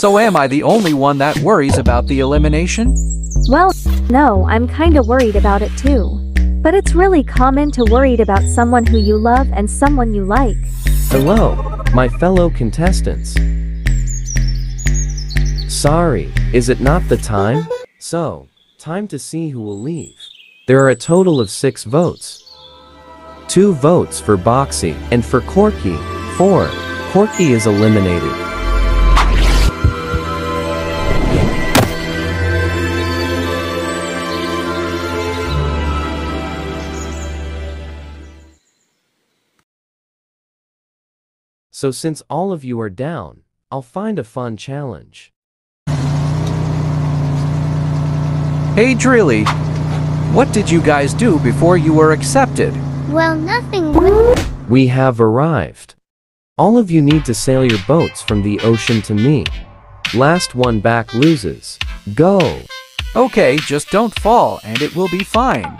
So am I the only one that worries about the elimination? Well, no, I'm kinda worried about it too. But it's really common to worried about someone who you love and someone you like. Hello, my fellow contestants. Sorry, is it not the time? So, time to see who will leave. There are a total of six votes. Two votes for Boxy, and for Corky, four. Corky is eliminated. So since all of you are down, I'll find a fun challenge. Hey Drilly, what did you guys do before you were accepted? Well, nothing. We have arrived. All of you need to sail your boats from the ocean to me. Last one back loses. Go! Okay, just don't fall and it will be fine.